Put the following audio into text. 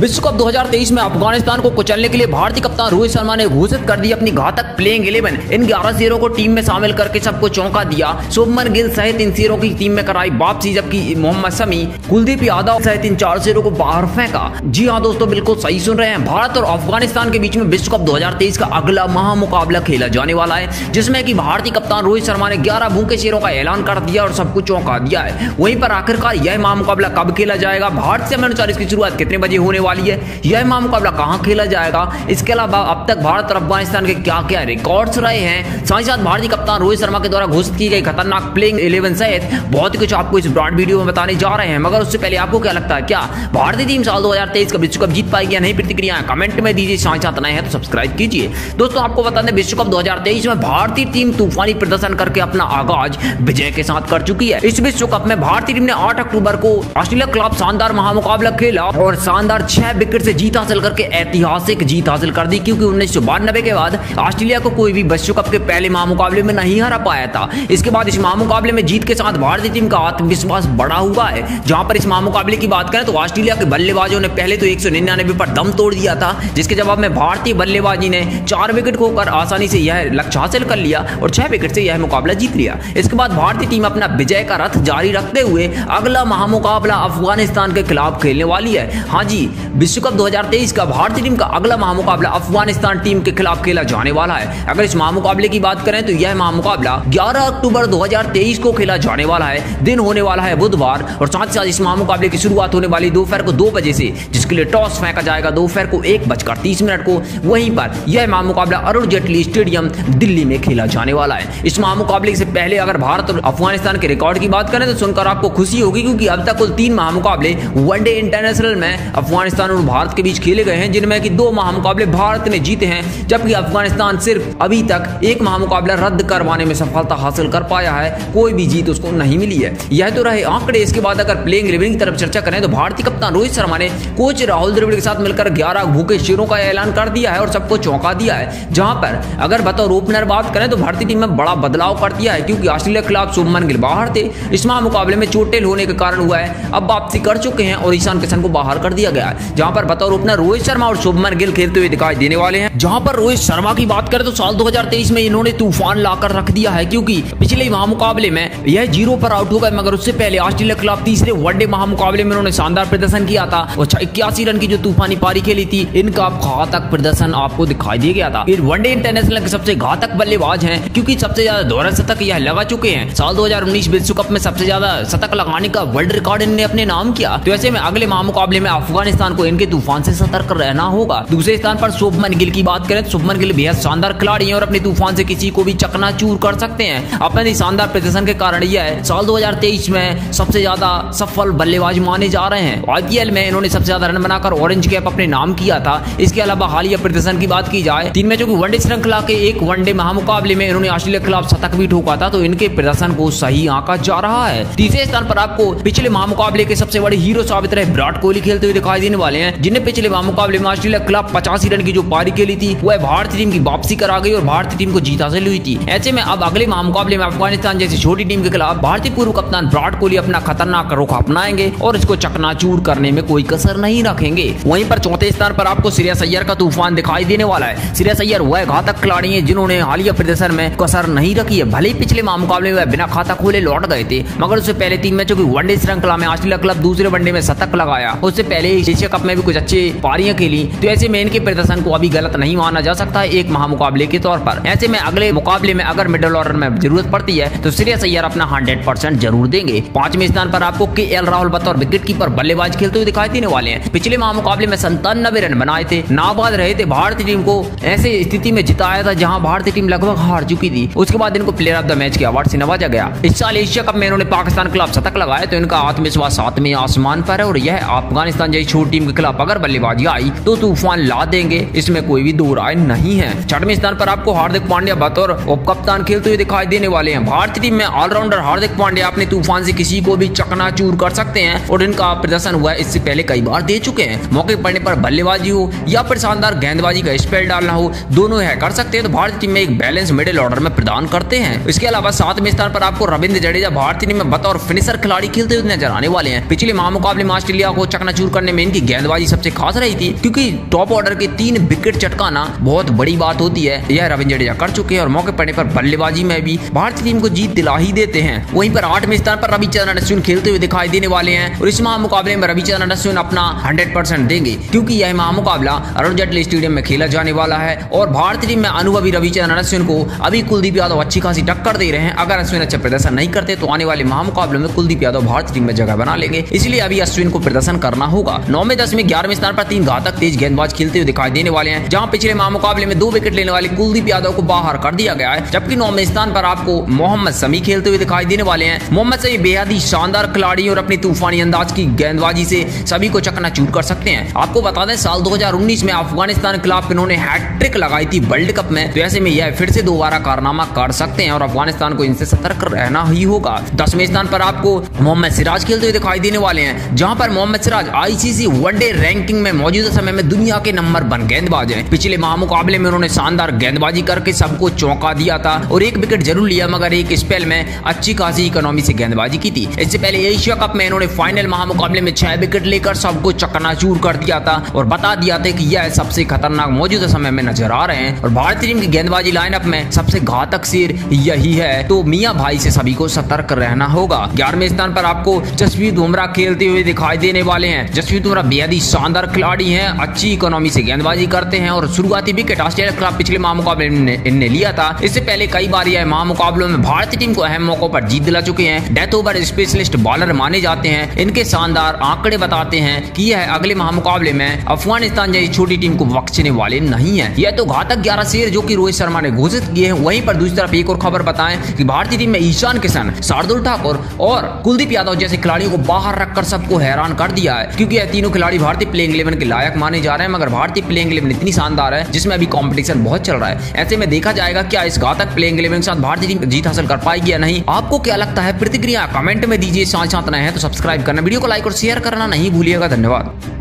विश्व कप 2023 में अफ़गानिस्तान को कुचलने के लिए भारतीय कप्तान रोहित शर्मा ने घोषित कर दी अपनी घातक प्लेइंग इलेवन इन 11 शेरों को टीम में शामिल करके सबको चौंका दिया। शुभमन गिल सहित इन शेरों की टीम में कराई वापसी, जबकि मोहम्मद शमी, कुलदीप यादव सहित इन चार शेरों को बाहर फेंका। जी हाँ दोस्तों, बिल्कुल सही सुन रहे हैं। भारत और अफ़गानिस्तान के बीच में विश्व कप दो हज़ार तेईस का अगला महामुकाबला खेला जाने वाला है, जिसमें की भारतीय कप्तान रोहित शर्मा ने ग्यारह भूखे शेरों का ऐलान कर दिया और सबको चौंका दिया है। वहीं पर आखिरकार यह महामुकाबला कब खेला जाएगा? भारत से अनुसार इसकी शुरुआत कितने बजे होने वाली है। यह मुकाबला कहाँ खेला जाएगा? इसके अलावा अब तक भारत और अफ़गानिस्तान के क्या क्या रिकॉर्ड्स रहे हैं? साथ ही साथ भारतीय कप्तान रोहित शर्मा के द्वारा घोषित की गई खतरनाक प्लेइंग इलेवन सहित बहुत कुछ आपको इस ब्रॉड वीडियो में बताने जा रहे हैं। मगर उससे पहले आपको क्या लगता है, क्या भारतीय टीम साल दो का विश्व कप जीत पाएगी या नहीं? प्रतिक्रिया कमेंट में दीजिए। साथ साथ नए हैं तो सब्सक्राइब कीजिए। दोस्तों, आपको बता दें, विश्व कप दो में भारतीय टीम तूफानी प्रदर्शन करके अपना आगाज़ विजय के साथ कर चुकी है। इस विश्व कप में भारतीय टीम ने आठ अक्टूबर को ऑस्ट्रेलिया खिलाफ शानदार महामुकाबला खेला और शानदार छह विकेट से जीत हासिल करके ऐतिहासिक जीत हासिल कर दी, क्योंकि उन्नीस के बाद ऑस्ट्रेलिया को कोई भी विश्व कप के पहले महामुकाबले में नहीं हरा पाया था। इसके बाद इस महामुकाबले में जीत के साथ भारतीय टीम का आत्मविश्वास बढ़ा हुआ है। जहाँ पर इस महामुकाबले की बात करें तो ऑस्ट्रेलिया के बल्लेबाजों ने पहले तो एक पर दम तोड़ दिया था, जिसके जवाब में भारतीय बल्लेबाजी ने चार विकेट खोकर आसानी से यह लक्ष्य हासिल कर लिया और छह विकेट से यह मुकाबला जीत लिया। इसके बाद भारतीय टीम अपना विजय का रथ जारी रखते हुए अगला महामुकाबला अफ़गानिस्तान के खिलाफ खेलने वाली है। हाँ जी विश्व कप 2023 का भारतीय टीम का अगला महामुकाबला अफ़गानिस्तान टीम के खिलाफ खेला जाने वाला है। अगर इस महामुकाबले की बात करें तो यह महामुकाबला 11 अक्टूबर 2023 को खेला जाने वाला है। दिन होने वाला है बुधवार और साथ ही साथ इस महामुकाबले की शुरुआत होने वाली दोपहर को दो बजे से, जिसके लिए टॉस फेंका जाएगा दोपहर को एक बजकर तीस मिनट को। वहीं पर यह महामुकाबला अरुण जेटली स्टेडियम दिल्ली में खेला जाने वाला है। इस महामुकाबले से पहले अगर भारत और अफ़गानिस्तान के रिकॉर्ड की बात करें तो सुनकर आपको खुशी होगी, क्योंकि अब तक कुल तीन महामुकाबले वनडे इंटरनेशनल में अफ़गानिस्तान और भारत के बीच खेले गए हैं, जिनमें की दो महामुकाबले भारत ने जीते हैं, जबकि अफ़गानिस्तान सिर्फ़ अभी तक एक महामुकाबला रद्द करवाने में सफलता हासिल कर पाया है, कोई भी जीत उसको नहीं मिली है। यह तो रहे आंकड़े, इसके बाद अगर प्लेइंग इलेवन की तरफ़ चर्चा करें तो भारतीय कप्तान रोहित शर्मा ने कोच राहुल द्रविड़ के साथ मिलकर ग्यारह भूखे शेरों का ऐलान कर दिया है और सबको चौंका दिया है। जहाँ पर अगर बतौर ओपनर बात करें तो भारतीय टीम में बड़ा बदलाव कर दिया है, क्योंकि ऑस्ट्रेलिया के खिलाफ शुभमन गिल बाहर थे। इस महामुकाबले में चोटेल होने के कारण हुआ है, अब वापसी कर चुके हैं और ईशान किशन को बाहर कर दिया गया है। जहाँ पर बतौर ओपनर रोहित शर्मा और शुभमन गिल खेलते हुए दिखाई देने वाले हैं। जहाँ पर रोहित शर्मा की बात करें तो साल 2023 में इन्होंने तूफ़ान लाकर रख दिया है, क्योंकि पिछले महामुकाबले में यह ज़ीरो पर आउट हो गए, मगर उससे पहले ऑस्ट्रेलिया के खिलाफ तीसरे वनडे महामुकाबले में उन्होंने शानदार प्रदर्शन किया था। और इक्यासी रन की जो तूफानी पारी खेली थी, इनका घातक प्रदर्शन आपको दिखाई दे गया था। वनडे इंटरनेशनल के सबसे घातक बल्लेबाज है, क्यूँकी सबसे ज़्यादा दोहरा शतक यह लगा चुके हैं। साल दो हज़ार उन्नीस विश्व कप में सबसे ज़्यादा शतक लगाने का वर्ल्ड रिकॉर्ड इन्होंने अपने नाम किया। तो ऐसे में अगले महामुकाबले में अफ़गानिस्तान को इनके तूफ़ान से सतर्क रहना होगा। दूसरे स्थान पर शुभमन गिल की बात करें तो शुभमन गिल बेहद शानदार खिलाड़ी है और अपने तूफ़ान से किसी को भी चकना चूर कर सकते हैं। अपने शानदार प्रदर्शन के कारण यह साल 2023 में सबसे ज़्यादा सफल बल्लेबाज माने जा रहे हैं। आईपीएल में इन्होंने सबसे ज़्यादा रन बनाकर ऑरेंज कैप अपने नाम किया था। इसके अलावा हालिया प्रदर्शन की बात की जाए तीन मैचों की वनडे श्रृंखला के एक वनडे महामुकाबले में इन्होंने ऑस्ट्रेलिया के खिलाफ शतक भी ठोका था तो इनके प्रदर्शन को सही आंका जा रहा है। तीसरे स्थान पर आपको पिछले महामुकाबले के सबसे बड़े हीरो साबित रहे विराट कोहली खेलते हुए दिखाई देने वाले हैं जिन्हें पिछले मुकाबले में ऑस्ट्रेलिया खिलाफ पचासी रन की जो पारी खेली थी, वह भारतीय टीम की वापसी करा गई और भारतीय टीम को जीत हासिल हुई थी। ऐसे में अब अगले मुकाबले में अफ़गानिस्तान जैसी छोटी टीम के खिलाफ भारतीय पूर्व कप्तान विराट कोहली अपना खतरनाक रुख अपनाएँगे और इसको चकनाचूर करने में कोई कसर नहीं रखेंगे। वहीं पर चौथे स्थान पर आपको सीरिया सैयर का तूफ़ान दिखाई देने वाला है। सीरिया सैयर वह घातक खिलाड़ी है जिन्होंने हालिया प्रदर्शन में कसर नहीं रखी है। भले ही पिछले मुकाबले में बिना खाता खोले लौट गए थे, मगर उससे पहले तीन मैचों की वनडे श्रृंखला में ऑस्ट्रेलिया क्लब दूसरे वनडे में शतक लगाया। उससे पहले एशिया कप में भी कुछ अच्छे पारियाँ खेली। तो ऐसे में इनके प्रदर्शन को अभी गलत नहीं माना जा सकता। एक महामुकाबले के तौर पर। ऐसे में अगले मुकाबले में अगर मिडल ऑर्डर में ज़रूरत पड़ती है तो श्रेयस अय्यर अपना हंड्रेड परसेंट ज़रूर देंगे। पाँचवें स्थान पर आपको के एल राहुल बतौर विकेट कीपर बल्लेबाज खेलते हुए दिखाई देने वाले हैं। पिछले महामुकाबले में संतानबे रन बनाए थे, नाबाद रहे थे भारतीय टीम को। ऐसे स्थिति में जिताया था जहाँ भारतीय टीम लगभग हार चुकी थी। उसके बाद इनको प्लेयर ऑफ़ द मैच के अवार्ड से नवाजा गया। इस साल एशिया कप में इन्होंने पाकिस्तान खिलाफ शतक लगाया तो इनका आत्मविश्वास सातवें आसमान पर है और यह अफ़गानिस्तान जैसी छोटी टीम के खिलाफ अगर बल्लेबाजी आई तो तूफ़ान ला देंगे। इसमें कोई भी दो राय नहीं है। छठवें स्थान पर आपको हार्दिक पांड्या बतौर उप कप्तान खेलते हुए दिखाई देने वाले हैं। भारतीय टीम में ऑलराउंडर हार्दिक पांड्या अपने तूफ़ान से किसी को भी चकनाचूर कर सकते हैं और इनका प्रदर्शन हुआ इससे पहले कई बार दे चुके हैं। मौके पड़ने पर बल्लेबाजी हो या फिर शानदार गेंदबाजी का स्पेल डालना हो, दोनों है कर सकते हैं। तो भारतीय टीम में एक बैलेंस मिडिल ऑर्डर में प्रदान करते हैं। इसके अलावा सातवें स्थान पर आपको रविंद्र जडेजा भारतीय टीम में बतौर फिनिशर खिलाड़ी खेलते हुए नज़र आने वाले हैं। पिछले महामुकाबले में ऑस्ट्रेलिया को चकनाचूर करने में इनकी गेंदबाजी सबसे खास रही थी, क्योंकि टॉप ऑर्डर के तीन विकेट चटकाना बहुत बड़ी बात होती है। यह रविंद्र जडेजा कर चुके हैं और मौके पड़ने पर बल्लेबाजी में भी भारतीय टीम को जीत दिला ही देते हैं। वहीं पर आठवें स्थान पर रविचंद्रन अश्विन खेलते हुए दिखाई देने वाले हैं और इस महामुकाबले में रविचंद्रन अश्विन अपना हंड्रेड परसेंट देंगे, क्योंकि यह महामुकाबला अरुण जेटली स्टेडियम में खेला जाने वाला है और भारतीय टीम में अनुभवी रविचंद्रन अश्विन को अभी कुलदीप यादव अच्छी खासी टक्कर दे रहे हैं। अगर अश्विन अच्छा प्रदर्शन नहीं करते तो आने वाले महामुकाबलों में कुलदीप यादव भारतीय टीम में जगह बना लेंगे। इसलिए अभी अश्विन को प्रदर्शन करना होगा। नौवे, दसवें, ग्यारहवें स्थान पर तीन घातक तेज गेंदबाज खेलते हुए दिखाई देने वाले हैं, जहाँ पिछले महामुकाबले में दो विकेट लेने वाले कुलदीप यादव को बाहर कर दिया गया है, जबकि नौवे स्थान पर आपको मोहम्मद समी खेलते हुए दिखाई देने वाले हैं। मोहम्मद समी बेहद ही शानदार खिलाड़ी और अपनी तूफानी अंदाज की गेंदबाजी से सभी को चकनाचूर कर सकते हैं। आपको बता दें, साल 2019 में अफ़गानिस्तान के खिलाफ इन्होंने हैट्रिक लगाई थी वर्ल्ड कप में तो ऐसे में यह फिर से दोबारा कारनामा कर सकते हैं और अफ़गानिस्तान को इनसे सतर्क रहना ही होगा। दसवें स्थान पर आपको मोहम्मद सिराज खेलते हुए दिखाई देने वाले हैं, जहाँ पर Mohammed Siraj ICC one day ranking में मौजूदा समय में दुनिया के नंबर वन गेंदबाज है। पिछले महामुकाबले में उन्होंने शानदार गेंदबाजी करके सबको चौंका दिया था और एक विकेट ज़रूर लिया, मगर एक स्पेल में अच्छी खासी इकोनॉमी से गेंदबाजी की थी। इससे पहले एशिया कप में इन्होंने फाइनल महामुकाबले में छह विकेट लेकर सबको चकनाचूर कर दिया था और बता दिया था कि यह सबसे खतरनाक मौजूदा समय में नज़र आ रहे हैं और भारतीय टीम की गेंदबाजी लाइनअप में सबसे घातक शेर यही है। तो मियाँ भाई से सभी को सतर्क रहना होगा। ग्यारहवें स्थान पर आपको जसवीत बुमराह खेलते हुए दिखाई देने वाले हैं। जसवीत बुमराह बेहद ही शानदार खिलाड़ी हैं, अच्छी इकोनॉमी से गेंदबाजी करते हैं और शुरुआती विकेट ऑस्ट्रेलिया के खिलाफ पिछले महामुकाबले इनने लिया था। इससे पहले कई बार यह महामुकाबलों में भारतीय टीम को अहम मौकों पर जीत दिला चुके हैं। डेथ ओवर स्पेशलिस्ट बॉलर माने जाते हैं। इनके शानदार आंकड़े बताते हैं कि यह अगले महामुकाबले में अफ़गानिस्तान जैसी छोटी टीम को बख्शने वाले नहीं है। यह तो घातक ग्यारह शेर जो की रोहित शर्मा ने घोषित किए हैं। वहीं पर दूसरी तरफ़ एक और खबर बताएँ कि भारतीय टीम में ईशान किशन, शार्दुल ठाकुर और कुलदीप यादव जैसे खिलाड़ियों को बाहर रखकर सबको हैरान कर दिया है। क्योंकि यह तीनों खिलाड़ी भारतीय प्लेइंग इलेवन के लायक माने जा रहे हैं, मगर भारतीय प्लेइंग इलेवन इतनी शानदार है, जिसमें अभी कॉम्पिटिशन बहुत चल रहा है। ऐसे में देखा जाएगा, क्या इस घातक प्लेइंग इलेवन के साथ भारतीय टीम जीत हासिल कर पाएगी या नहीं? आपको क्या लगता है? प्रतिक्रिया कमेंट में दीजिए साथ साथ नए हैं तो सब्सक्राइब करना, वीडियो को लाइक और शेयर करना नहीं भूलिएगा। धन्यवाद।